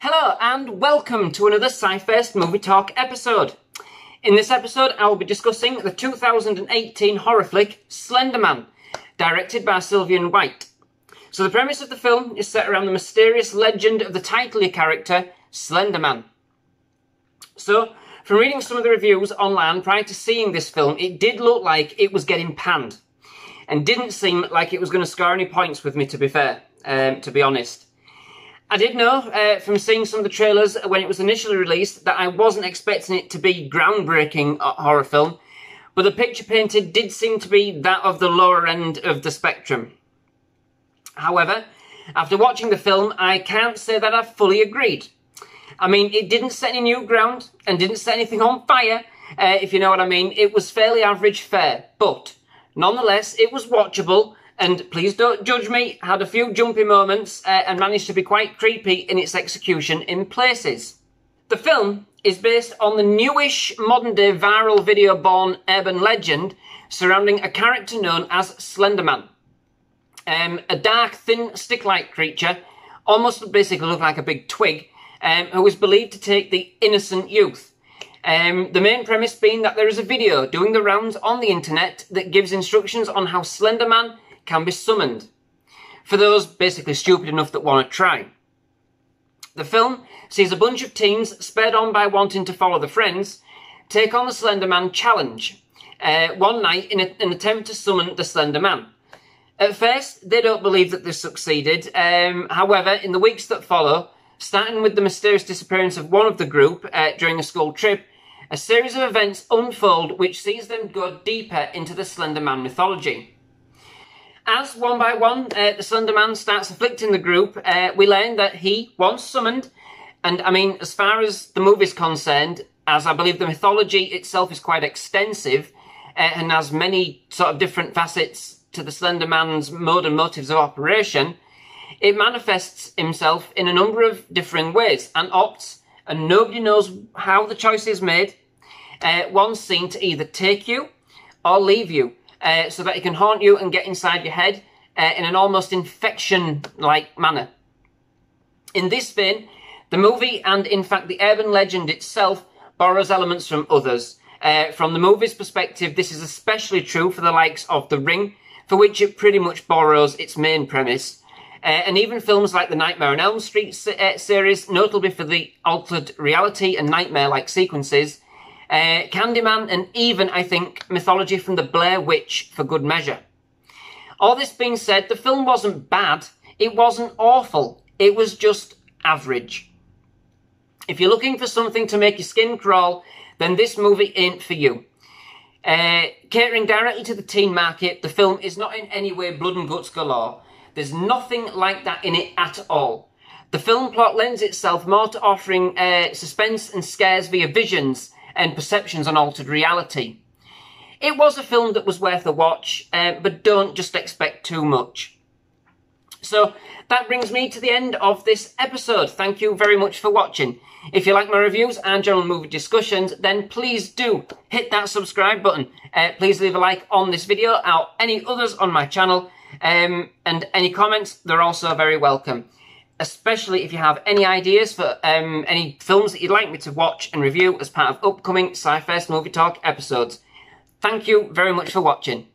Hello and welcome to another Sci-First Movie Talk episode. In this episode I will be discussing the 2018 horror flick Slender Man, directed by Sylvain White. So the premise of the film is set around the mysterious legend of the title character Slender Man. So, from reading some of the reviews online prior to seeing this film, it did look like it was getting panned. And didn't seem like it was going to score any points with me, to be fair, um, to be honest. I did know uh, from seeing some of the trailers when it was initially released that I wasn't expecting it to be groundbreaking uh, horror film, but the picture painted did seem to be that of the lower end of the spectrum. However, after watching the film, I can't say that I fully agreed. I mean, it didn't set any new ground and didn't set anything on fire, uh, if you know what I mean. It was fairly average fare, but nonetheless, it was watchable and please don't judge me, had a few jumpy moments uh, and managed to be quite creepy in its execution in places. The film is based on the newish modern day viral video born urban legend surrounding a character known as Slenderman. Um, a dark, thin, stick-like creature, almost basically look like a big twig, um, who is believed to take the innocent youth. Um, the main premise being that there is a video doing the rounds on the internet that gives instructions on how Slenderman can be summoned. For those basically stupid enough that want to try. The film sees a bunch of teens, spurred on by wanting to follow the friends, take on the Slender Man challenge uh, one night in a, an attempt to summon the Slender Man. At first, they don't believe that they've succeeded. Um, however, in the weeks that follow, starting with the mysterious disappearance of one of the group uh, during a school trip, a series of events unfold which sees them go deeper into the Slender Man mythology. As one by one, uh, the Slender Man starts afflicting the group, uh, we learn that he, once summoned, and I mean, as far as the movie's concerned, as I believe the mythology itself is quite extensive uh, and has many sort of different facets to the Slender Man's mode and motives of operation, it manifests himself in a number of different ways and opts, and nobody knows how the choice is made. Uh, one's seen to either take you or leave you uh, so that it can haunt you and get inside your head uh, in an almost infection-like manner. In this vein, the movie and in fact the urban legend itself borrows elements from others. Uh, from the movie's perspective, this is especially true for the likes of The Ring, for which it pretty much borrows its main premise. Uh, and even films like the Nightmare on Elm Street uh, series, notably for the altered reality and nightmare-like sequences, uh, Candyman, and even, I think, mythology from the Blair Witch for good measure. All this being said, the film wasn't bad. It wasn't awful. It was just average. If you're looking for something to make your skin crawl, then this movie ain't for you. Uh, catering directly to the teen market, the film is not in any way blood and guts galore. There's nothing like that in it at all. The film plot lends itself more to offering uh, suspense and scares via visions and perceptions on altered reality. It was a film that was worth a watch, uh, but don't just expect too much. So that brings me to the end of this episode. Thank you very much for watching. If you like my reviews and general movie discussions, then please do hit that subscribe button. Uh, please leave a like on this video or any others on my channel. Um, and any comments, they're also very welcome especially if you have any ideas for um, any films that you'd like me to watch and review as part of upcoming Sci-First Movie Talk episodes. Thank you very much for watching.